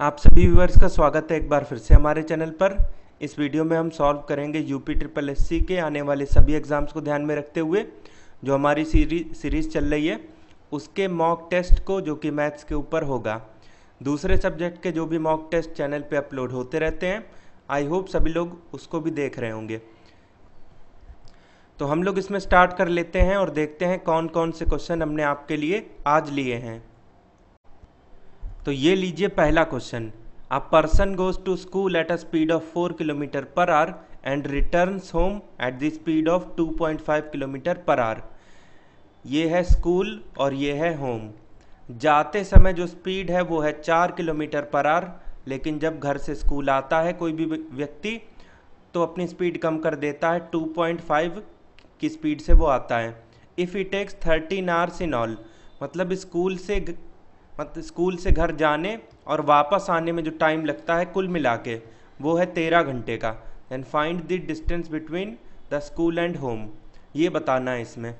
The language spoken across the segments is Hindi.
आप सभी व्यूवर्स का स्वागत है एक बार फिर से हमारे चैनल पर। इस वीडियो में हम सॉल्व करेंगे यूपी ट्रिपल एससी के आने वाले सभी एग्ज़ाम्स को ध्यान में रखते हुए, जो हमारी सीरीज़ सीरीज़ चल रही है। उसके मॉक टेस्ट को, जो कि मैथ्स के ऊपर होगा। दूसरे सब्जेक्ट के जो भी मॉक टेस्ट चैनल पे अपलोड होते रहते हैं आई होप सभी लोग उसको भी देख रहे होंगे। तो हम लोग इसमें स्टार्ट कर लेते हैं और देखते हैं कौन कौन से क्वेश्चन हमने आपके लिए आज लिए हैं। तो ये लीजिए पहला question. A person goes to school at a speed of four kilometer per hour and return home at the speed of 2.5 kilometer per hour ये है स्कूल और ये है होम जाते समय जो स्पीड है, वो है चार किलोमीटर पर आर लेकिन जब घर से स्कूल आता है कोई भी व्यक्ति तो अपनी स्पीड कम कर देता है 2.5 की स्पीड से वो आता है। If he takes thirteen hours in all मतलब स्कूल से मतलब स्कूल से घर जाने और वापस आने में जो टाइम लगता है कुल मिला के, वो है तेरह घंटे का। And find the distance between the school and home ये बताना है इसमें।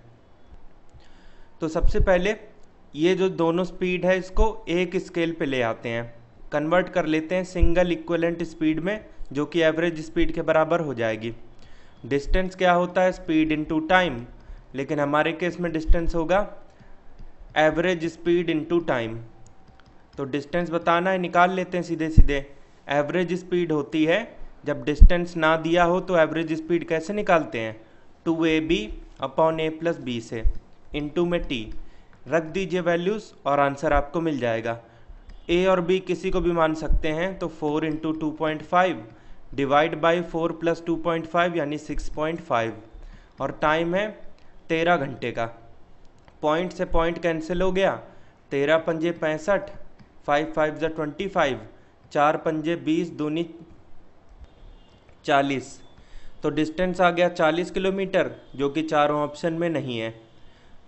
तो सबसे पहले, ये जो दोनों स्पीड है इसको एक स्केल पे ले आते हैं। कन्वर्ट कर लेते हैं सिंगल इक्वलेंट स्पीड में, जो कि एवरेज स्पीड के बराबर हो जाएगी। डिस्टेंस क्या होता है? स्पीड इनटू टाइम लेकिन हमारे केस में डिस्टेंस होगा एवरेज स्पीड इनटू टाइम तो डिस्टेंस बताना है, निकाल लेते हैं सीधे सीधे। एवरेज स्पीड होती है, जब डिस्टेंस ना दिया हो तो एवरेज स्पीड कैसे निकालते हैं? Two A B upon A plus B से। इनटू में टी। रख दीजिए वैल्यूज़ और आंसर आपको मिल जाएगा। ए और बी किसी को भी मान सकते हैं तो four into two point five divide by four plus two point five यानी सिक्स पॉइंट फाइव और टाइम है तेरह घंटे का। पॉइंट से पॉइंट कैंसिल हो गया। तेरह पंजे पैंसठ, फाइव फाइव ज़ा ट्वेंटी फाइव, चार पंजे बीस दूनी चालीस। तो डिस्टेंस आ गया चालीस किलोमीटर, जो कि चारों ऑप्शन में नहीं है।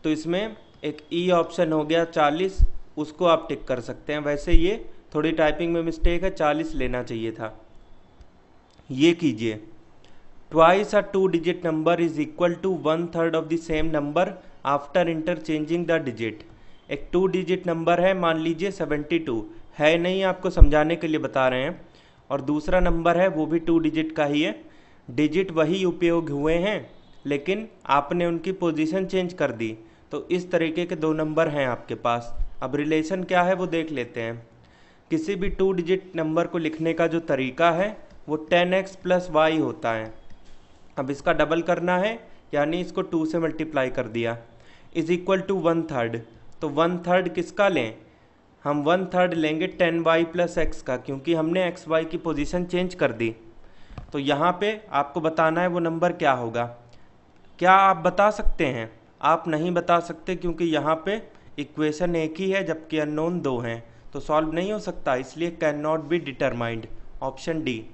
तो इसमें एक ई e ऑप्शन हो गया चालीस, उसको आप टिक कर सकते हैं। वैसे ये थोड़ी टाइपिंग में मिस्टेक है, चालीस लेना चाहिए था। ये कीजिए। Twice a two digit number is equal to one third of the same number after interchanging the digit एक टू डिजिट नंबर है, मान लीजिए सेवेंटी टू है नहीं, आपको समझाने के लिए बता रहे हैं। और दूसरा नंबर है, वो भी टू डिजिट का ही है। डिजिट वही उपयोग हुए हैं, लेकिन आपने उनकी पोजीशन चेंज कर दी। तो इस तरीके के दो नंबर हैं आपके पास। अब रिलेशन क्या है, वो देख लेते हैं। किसी भी टू डिजिट नंबर को लिखने का जो तरीका है, वो टेन एक्स प्लस वाई होता है। अब इसका डबल करना है, यानी इसको टू से मल्टीप्लाई कर दिया। Is equal to one third तो वन थर्ड किसका लें? हम वन थर्ड लेंगे टेन वाई प्लस एक्स का, क्योंकि हमने एक्स वाई की पोजीशन चेंज कर दी। तो यहाँ पे आपको बताना है वो नंबर क्या होगा। क्या आप बता सकते हैं? आप नहीं बता सकते क्योंकि यहाँ पे इक्वेशन एक ही है, जबकि अननोन दो हैं। तो सॉल्व नहीं हो सकता, इसलिए cannot be determined option D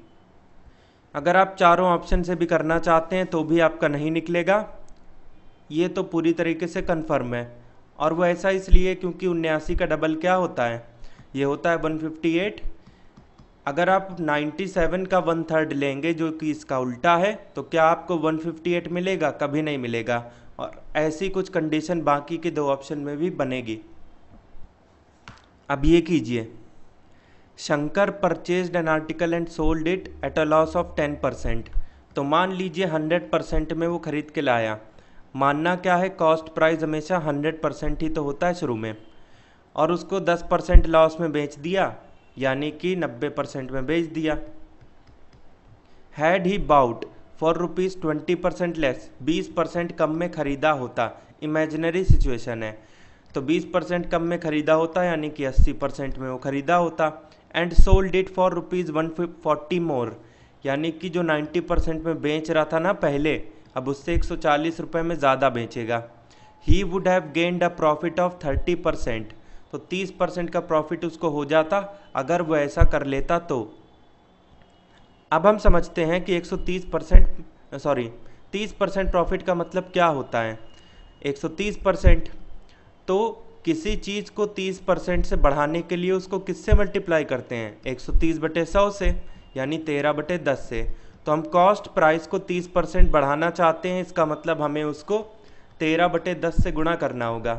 अगर आप चारों ऑप्शन से भी करना चाहते हैं तो भी आपका नहीं निकलेगा। ये तो पूरी तरीके से कन्फर्म है। और वो ऐसा इसलिए क्योंकि उन्यासी का डबल क्या होता है? ये होता है 158 अगर आप 97 का वन थर्ड लेंगे, जो कि इसका उल्टा है तो क्या आपको 158 मिलेगा? कभी नहीं मिलेगा। और ऐसी कुछ कंडीशन बाकी के दो ऑप्शन में भी बनेगी। अब ये कीजिए। Shankar purchase an article and sold it at a loss of ten percent तो मान लीजिए हंड्रेड परसेंट में वो खरीद के लाया। मानना क्या है कॉस्ट प्राइस हमेशा हंड्रेड परसेंट ही तो होता है शुरू में। और उसको दस परसेंट लॉस में बेच दिया, यानी कि नब्बे परसेंट में बेच दिया। Had he bought for rupees twenty percent less बीस परसेंट कम में ख़रीदा होता। इमेजिनरी सिचुएशन है। तो बीस परसेंट कम में ख़रीदा होता, यानी कि अस्सी परसेंट में वो ख़रीदा होता। And sold it for rupees one forty more यानी कि जो नाइन्टी परसेंट में बेच रहा था ना पहले अब उससे एक सौ चालीस रुपये में ज़्यादा बेचेगा। He would have gained a profit of thirty percent तो तीस परसेंट का प्रॉफिट उसको हो जाता, अगर वो ऐसा कर लेता तो। अब हम समझते हैं कि 130 परसेंट सॉरी 30 परसेंट प्रॉफिट का मतलब क्या होता है? 130 परसेंट तो किसी चीज़ को 30 परसेंट से बढ़ाने के लिए उसको किससे मल्टीप्लाई करते हैं? 130 बटे सौ से, यानी 13 बटे 10 से। तो हम कॉस्ट प्राइस को 30 परसेंट बढ़ाना चाहते हैं, इसका मतलब हमें उसको 13 बटे 10 से गुणा करना होगा।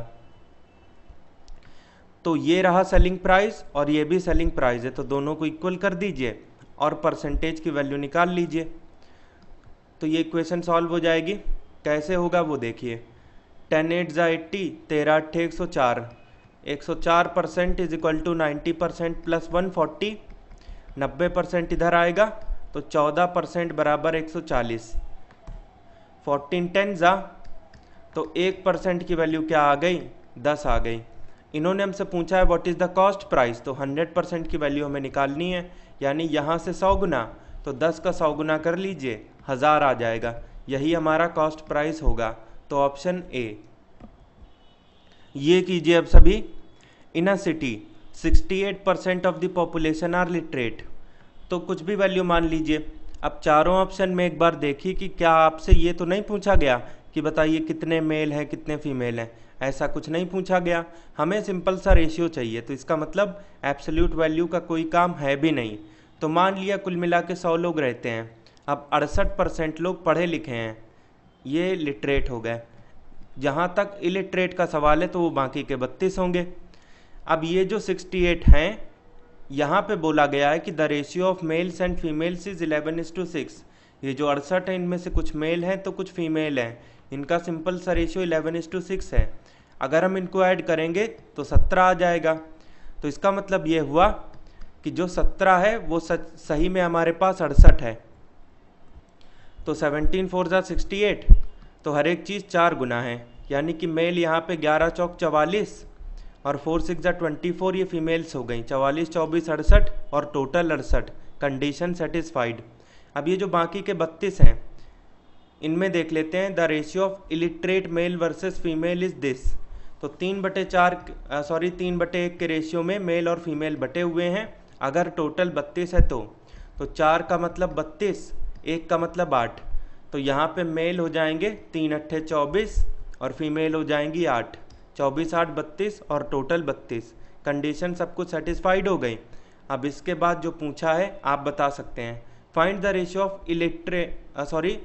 तो ये रहा सेलिंग प्राइस और ये भी सेलिंग प्राइस है तो दोनों को इक्वल कर दीजिए और परसेंटेज की वैल्यू निकाल लीजिए। तो ये इक्वेशन सॉल्व हो जाएगी। कैसे होगा वो देखिए। टेन एट ज़ा एट्टी, तेरह अट्ठे एक सौ चार। एक सौ चार percent is equal to ninety percent plus one forty नब्बे परसेंट इधर आएगा। तो चौदह परसेंट बराबर एक सौ चालीस। फोर्टीन टेन ज़ा तो एक परसेंट की वैल्यू क्या आ गई? दस आ गई। इन्होंने हमसे पूछा है what is the cost price तो हंड्रेड परसेंट की वैल्यू हमें निकालनी है, यानी यहाँ से सौ गुना तो दस का सौ गुना कर लीजिए, हज़ार आ जाएगा। यही हमारा कॉस्ट प्राइस होगा। तो ऑप्शन ए ये कीजिए अब सभी। In a city 68 percent of the population are literate तो कुछ भी वैल्यू मान लीजिए। अब चारों ऑप्शन में एक बार देखिए कि क्या आपसे ये तो नहीं पूछा गया कि बताइए कितने मेल हैं, कितने फीमेल हैं। ऐसा कुछ नहीं पूछा गया। हमें सिंपल सा रेशियो चाहिए। तो इसका मतलब एब्सोल्यूट वैल्यू का कोई काम है भी नहीं। तो मान लिया कुल मिला के सौ लोग रहते हैं। अब अड़सठ परसेंट लोग पढ़े लिखे हैं। ये लिटरेट हो गए। जहाँ तक इलिटरेट का सवाल है तो वो बाकी के बत्तीस होंगे। अब ये जो 68 हैं यहाँ पे बोला गया है कि the ratio of males and females is eleven is to six. ये जो अड़सठ है, इनमें से कुछ मेल हैं तो कुछ फीमेल हैं। इनका सिंपल सा ratio eleven is to six है। अगर हम इनको ऐड करेंगे तो सत्रह आ जाएगा। तो इसका मतलब ये हुआ कि जो सत्रह है, वो सच, सही में हमारे पास अड़सठ है। तो सेवनटीन फोर ज़ा सिक्सटी एट तो हर एक चीज़ चार गुना है। यानी कि मेल यहाँ पे ग्यारह चौक चवालीस और फोर सिक्स ज़ा ट्वेंटी फोर ये फीमेल्स हो गई। चवालीस, चौबीस, अड़सठ और टोटल अड़सठ। कंडीशन सेटिस्फाइड अब ये जो बाकी के बत्तीस हैं, इनमें देख लेते हैं the ratio of illiterate male versus female is this तो तीन बटे चार सॉरी तीन बटे एक के रेशियो में मेल और फीमेल बटे हुए हैं। अगर टोटल बत्तीस है तो तो चार का मतलब बत्तीस, एक का मतलब आठ। तो यहाँ पे मेल हो जाएँगे तीन अट्ठे चौबीस और फीमेल हो जाएँगी आठ। चौबीस आठ बत्तीस और टोटल बत्तीस। कंडीशन सब कुछ सेटिस्फाइड हो गई। अब इसके बाद जो पूछा है, आप बता सकते हैं। Find the ratio of illiterate sorry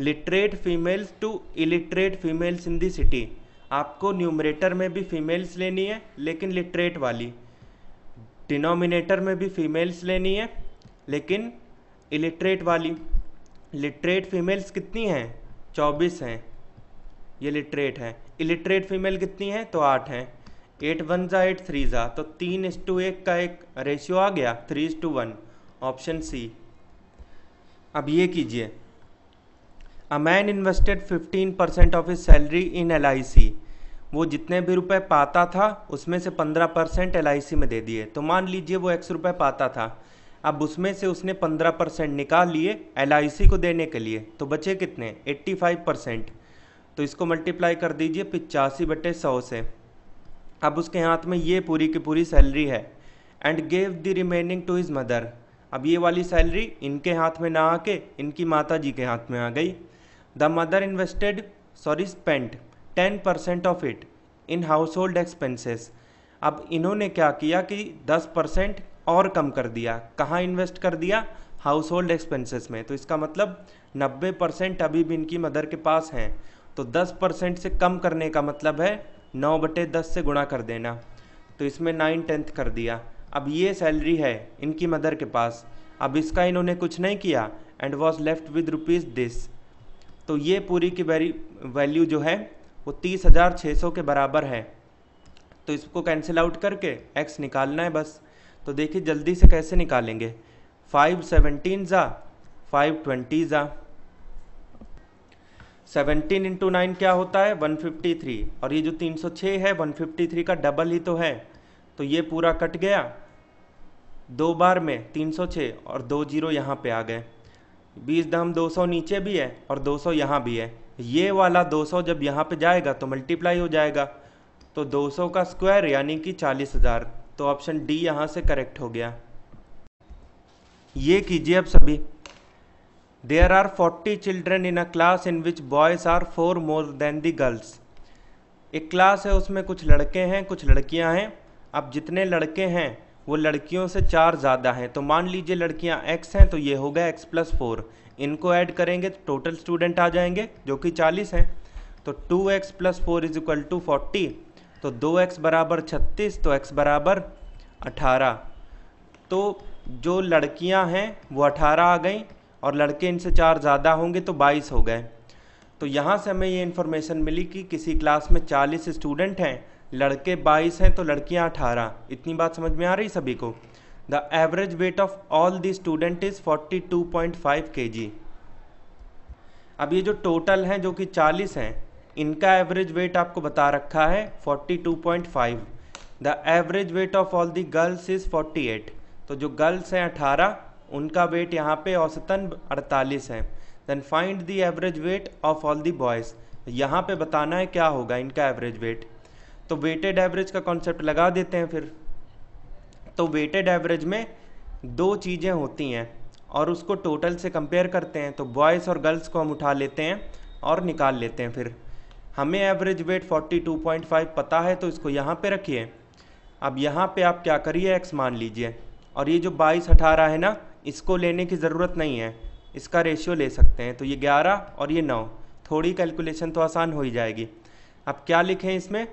literate females to illiterate females in the city आपको न्यूमरेटर में भी फीमेल्स लेनी है, लेकिन लिटरेट वाली। डिनोमिनेटर में भी फीमेल्स लेनी है, लेकिन इलिटरेट वाली। लिटरेट फीमेल्स कितनी हैं? चौबीस हैं। ये लिटरेट है। इलिटरेट फीमेल कितनी है? तो आठ हैं। एट वन ज़ा एट थ्री ज़ा। तो तीन इस टू एक का एक रेशियो आ गया। थ्री इस टू वन ऑप्शन सी अब ये कीजिए। A man invested fifteen percent of is salary in L I C वो जितने भी रुपए पाता था, उसमें से पंद्रह परसेंट एल आई सी में दे दिए। तो मान लीजिए वो एक्स रुपये पाता था। अब उसमें से उसने पंद्रह परसेंट निकाल लिए एल आई सी को देने के लिए। तो बचे कितने? एट्टी फाइव परसेंट तो इसको मल्टीप्लाई कर दीजिए पिचासी बटे सौ से। अब उसके हाथ में ये पूरी की पूरी सैलरी है। And gave the remaining to his mother अब ये वाली सैलरी इनके हाथ में ना आके, इनकी माता जी के हाथ में आ गई। The mother invested sorry spent ten percent of it in household expenses अब इन्होंने क्या किया कि दस परसेंट और कम कर दिया। कहाँ इन्वेस्ट कर दिया? हाउस होल्ड एक्सपेंसेस में। तो इसका मतलब 90 परसेंट अभी भी इनकी मदर के पास हैं। तो 10 परसेंट से कम करने का मतलब है नौ बटे दस से गुणा कर देना। तो इसमें नाइन टेंथ कर दिया। अब ये सैलरी है इनकी मदर के पास। अब इसका इन्होंने कुछ नहीं किया and was left with rupees this तो ये पूरी की वैल्यू जो है, वो तीस हज़ार छः सौ के बराबर है। तो इसको कैंसिल आउट करके एक्स निकालना है बस। तो देखिए जल्दी से कैसे निकालेंगे। फाइव सेवनटीन ज़ा फाइव ट्वेंटी ज़ा। सेवनटीन इंटू नाइन क्या होता है? One fifty three. और ये जो तीन सौ छः है, वन फिफ्टी थ्री का डबल ही तो है। तो ये पूरा कट गया। दो बार में तीन सौ छः और दो ज़ीरो यहाँ पे आ गए। बीस दम दो सौ नीचे भी है और दो सौ यहाँ भी है। ये वाला दो सौ जब यहाँ पे जाएगा तो मल्टीप्लाई हो जाएगा। तो दो सौ का स्क्वायर यानी कि चालीस हज़ार। तो ऑप्शन डी यहाँ से करेक्ट हो गया। ये कीजिए अब सभी। There are forty children in a class in which boys are four more than the girls एक क्लास है, उसमें कुछ लड़के हैं, कुछ लड़कियाँ हैं। अब जितने लड़के हैं, वो लड़कियों से चार ज़्यादा हैं। तो मान लीजिए लड़कियाँ एक्स हैं तो ये हो गया एक्स प्लस फोर इनको ऐड करेंगे तो टोटल स्टूडेंट आ जाएँगे, जो कि चालीस हैं। तो two x plus four is equal to forty तो दो एक्स बराबर छत्तीस तो एक्स बराबर अठारह. तो जो लड़कियाँ हैं, वो अठारह आ गई। और लड़के इनसे चार ज़्यादा होंगे तो बाईस हो गए। तो यहाँ से हमें ये इन्फॉर्मेशन मिली कि किसी क्लास में चालीस स्टूडेंट हैं, लड़के बाईस हैं तो लड़कियाँ अठारह। इतनी बात समझ में आ रही सभी को? The average weight of all the student is forty two point five K G अब ये जो टोटल हैं, जो कि चालीस हैं, इनका एवरेज वेट आपको बता रखा है forty two point five the average weight of all the girls is forty eight तो जो गर्ल्स हैं अठारह उनका वेट यहाँ पे औसतन अड़तालीस है। Then find the average weight of all the boys यहाँ पे बताना है क्या होगा इनका एवरेज वेट तो वेटेड एवरेज का कॉन्सेप्ट लगा देते हैं फिर। तो वेटेड एवरेज में दो चीज़ें होती हैं और उसको टोटल से कंपेयर करते हैं। तो बॉयज़ और गर्ल्स को हम उठा लेते हैं और निकाल लेते हैं फिर। हमें एवरेज वेट 42.5 पता है तो इसको यहाँ पे रखिए। अब यहाँ पे आप क्या करिए एक्स मान लीजिए। और ये जो बाईस अठारह है ना इसको लेने की ज़रूरत नहीं है। इसका रेशियो ले सकते हैं। तो ये ग्यारह और ये नौ। थोड़ी कैलकुलेशन तो आसान हो ही जाएगी। अब क्या लिखें इसमें?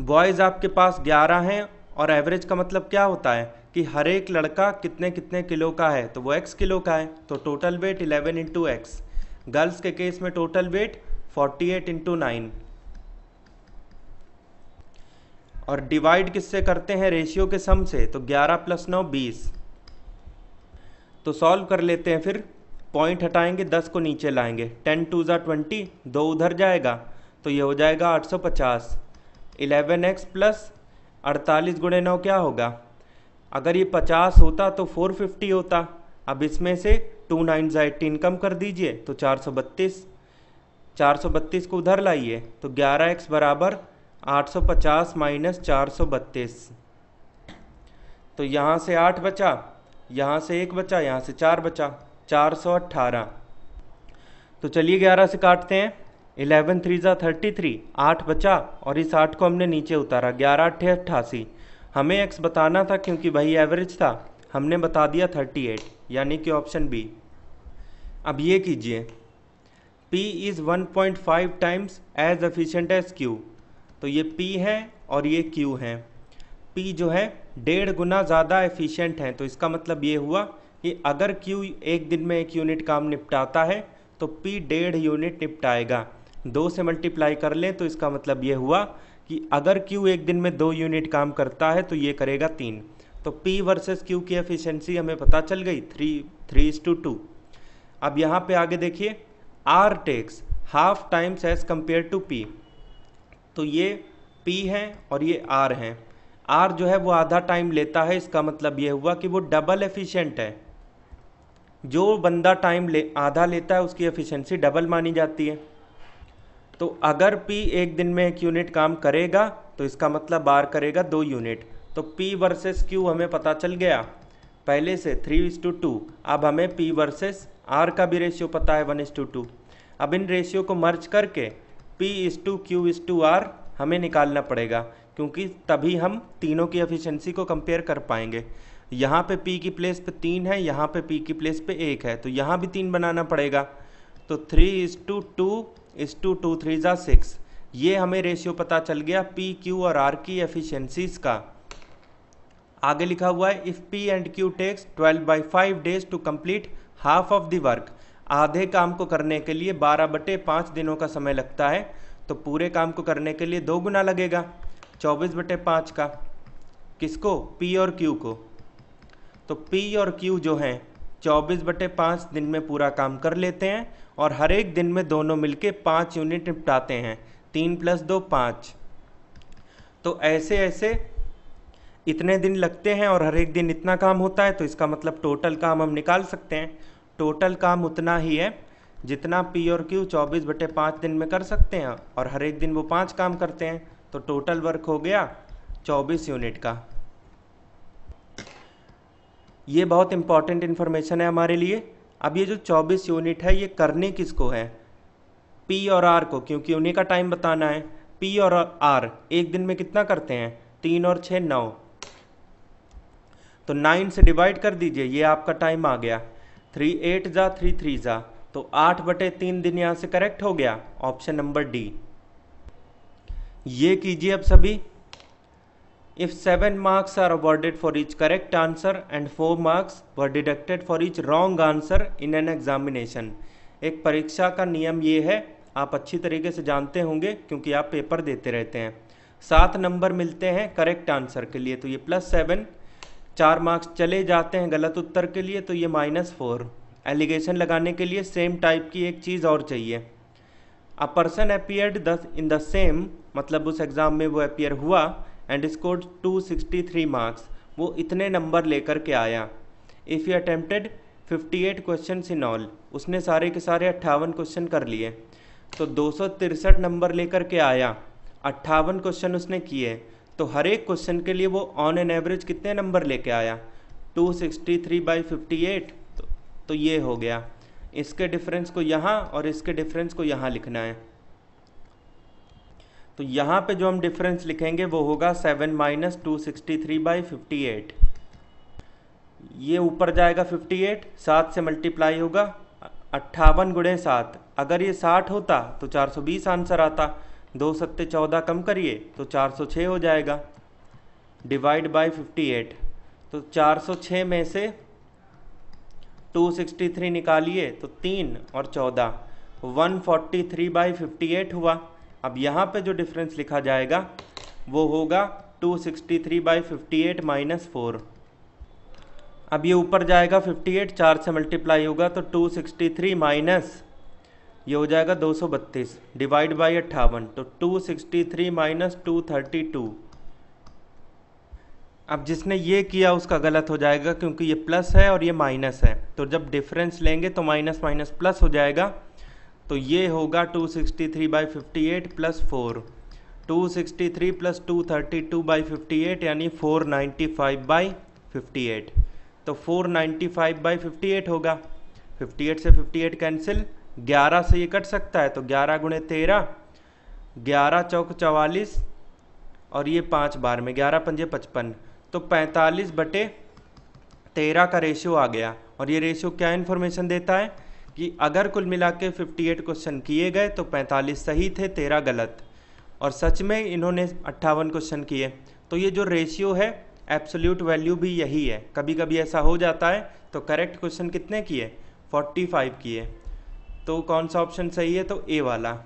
बॉयज़ आपके पास ग्यारह हैं और एवरेज का मतलब क्या होता है? कि हर एक लड़का कितने कितने किलो का है? तो वो एक्स किलो का है। तो total weight eleven into x girls के केस में total weight forty eight into nine और डिवाइड किससे करते हैं? रेशियो के सम से। तो 11 प्लस नौ, बीस। तो सॉल्व कर लेते हैं फिर। पॉइंट हटाएँगे 10 को नीचे लाएँगे। 10 टू ज़ा ट्वेंटी दो उधर जाएगा। तो ये हो जाएगा 850 11x एक्स प्लस अड़तालीस गुणे नौ क्या होगा? अगर ये 50 होता तो 450 होता। अब इसमें से टू नाइन ज़ा एटीन कम कर दीजिए तो 432 432 को उधर लाइए तो 11x बराबर 850 माइनस चार तो यहाँ से आठ बचा, यहाँ से एक बचा, यहाँ से चार बचा, चार सौ अट्ठारह। तो चलिए ग्यारह से काटते हैं। इलेवन थ्री ज़ा थर्टी थ्री, आठ बचा और इस आठ को हमने नीचे उतारा, ग्यारह अट्ठे अट्ठासी। हमें एक्स बताना था क्योंकि वही एवरेज था, हमने बता दिया थर्टी एट, यानी कि ऑप्शन बी अब ये कीजिए, P is 1.5 times as efficient as Q तो ये P है और ये Q है। P जो है, डेढ़ गुना ज़्यादा एफिशिएंट है। तो इसका मतलब ये हुआ कि अगर Q एक दिन में एक यूनिट काम निपटाता है तो P डेढ़ यूनिट निपटाएगा। दो से मल्टीप्लाई कर लें तो इसका मतलब ये हुआ कि अगर Q एक दिन में दो यूनिट काम करता है तो ये करेगा तीन। तो P वर्सेस Q की एफिशिएंसी हमें पता चल गई three three is to two अब यहाँ पे आगे देखिए, R takes half times as compare to P तो ये P है और ये R है। R जो है वो आधा टाइम लेता है, इसका मतलब ये हुआ कि वो डबल एफिशिएंट है। जो बंदा टाइम ले, आधा लेता है, उसकी एफिशिएंसी डबल मानी जाती है। तो अगर P एक दिन में एक यूनिट काम करेगा तो इसका मतलब R करेगा दो यूनिट तो P वर्सेस Q हमें पता चल गया। पहले से थ्री इज़ टू टू अब हमें P वर्सेस R का भी रेशियो पता है वन इज़ टू टू अब इन रेशियो को मर्ज करके P is to Q is to R हमें निकालना पड़ेगा, क्योंकि तभी हम तीनों की एफिशिएंसी को कंपेयर कर पाएँगे। यहाँ पे P की प्लेस पे तीन है, यहाँ पे P की प्लेस पे एक है तो यहाँ भी तीन बनाना पड़ेगा। तो three is to two two is to two ज़ा सिक्स ये हमें रेशियो पता चल गया P, Q और R की एफिशिएंसीज का। आगे लिखा हुआ है if P and Q takes 12 by five days to complete half of the work आधे काम को करने के लिए बारह बटे पाँच दिनों का समय लगता है तो पूरे काम को करने के लिए दो गुना लगेगा, चौबीस बटे पाँच का। किसको? पी और क्यू को। तो पी और क्यू जो हैं, चौबीस बटे पाँच दिन में पूरा काम कर लेते हैं और हर एक दिन में दोनों मिलके पाँच यूनिट निपटाते हैं, तीन प्लस दो पाँच। तो ऐसे ऐसे इतने दिन लगते हैं और हर एक दिन इतना काम होता है तो इसका मतलब टोटल काम हम निकाल सकते हैं। टोटल काम उतना ही है जितना पी और क्यू चौबीस बटे पाँच दिन में कर सकते हैं और हर एक दिन वो पाँच काम करते हैं तो टोटल वर्क हो गया चौबीस यूनिट का। ये बहुत इंपॉर्टेंट इन्फॉर्मेशन है हमारे लिए। अब ये जो चौबीस यूनिट है, ये करने किसको है? पी और आर को, क्योंकि उन्हीं का टाइम बताना है। पी और आर एक दिन में कितना करते हैं? तीन और छः नौ। तो नाइन से डिवाइड कर दीजिए, ये आपका टाइम आ गया। थ्री एट ज़ा, थ्री थ्री ज़ा तो आठ बटे तीन दिन यहाँ से करेक्ट हो गया ऑप्शन नंबर डी ये कीजिए अब सभी। If seven marks are awarded for each correct answer and four marks were deducted for each wrong answer in an examination एक परीक्षा का नियम ये है, आप अच्छी तरीके से जानते होंगे क्योंकि आप पेपर देते रहते हैं। सात नंबर मिलते हैं करेक्ट आंसर के लिए तो ये प्लस सेवन चार मार्क्स चले जाते हैं गलत उत्तर के लिए तो ये माइनस फोर एलिगेशन लगाने के लिए सेम टाइप की एक चीज़ और चाहिए। A person appeared the in the same मतलब उस एग्ज़ाम में वो अपियर हुआ एंड स्कोर्ड 263 मार्क्स वो इतने नंबर लेकर के आया। If you attempted 58 question in all उसने सारे के सारे अट्ठावन क्वेश्चन कर लिए। तो दो नंबर लेकर के आया। अट्ठावन क्वेश्चन उसने किए। तो हर एक क्वेश्चन के लिए वो ऑन एन एवरेज कितने नंबर लेके आया? 263 सिक्सटी थ्री बाई फिफ्टी तो ये हो गया। इसके डिफरेंस को यहाँ और इसके डिफरेंस को यहाँ लिखना है। तो यहाँ पे जो हम डिफरेंस लिखेंगे वो होगा seven minus two sixty three by fifty eight ये ऊपर जाएगा फिफ्टी एट सात से मल्टीप्लाई होगा, अट्ठावन गुड़े सात। अगर ये साठ होता तो चार सौ बीस आंसर आता। दो सत्ते चौदह कम करिए तो चार सौ छः हो जाएगा। डिवाइड बाई फिफ्टी एट तो चार सौ छः में से 263 निकालिए तो तीन और चौदह। 143 forty three by fifty eight हुआ। अब यहाँ पे जो डिफरेंस लिखा जाएगा, वो होगा 263 sixty three by fifty eight minus four अब ये ऊपर जाएगा 58 चार से मल्टीप्लाई होगा तो 263 माइनस ये हो जाएगा 232 डिवाइड बाई अट्ठावन तो 263 माइनस टू अब जिसने ये किया उसका गलत हो जाएगा क्योंकि ये प्लस है और ये माइनस है। तो जब डिफरेंस लेंगे तो माइनस माइनस प्लस हो जाएगा। तो ये होगा 263 sixty three by fifty eight plus four two sixty three plus two thirty two by fifty eight यानी four ninety five by fifty eight तो four ninety five by fifty eight होगा। फिफ्टी एट से फिफ्टी एट कैंसिल ग्यारह से ये कट सकता है तो ग्यारह गुणे तेरह, ग्यारह चौक चवालीस, और ये पाँच बार में, ग्यारह पंजे पचपन तो 45 बटे तेरह का रेशियो आ गया। और ये रेशियो क्या इन्फॉर्मेशन देता है? कि अगर कुल मिला के फिफ्टी क्वेश्चन किए गए तो 45 सही थे, तेरह गलत। और सच में इन्होंने अट्ठावन क्वेश्चन किए। तो ये जो रेशियो है एब्सोल्यूट वैल्यू भी यही है। कभी कभी ऐसा हो जाता है तो करेक्ट क्वेश्चन कितने किए? 45 किए। तो कौन सा ऑप्शन सही है? तो ए वाला।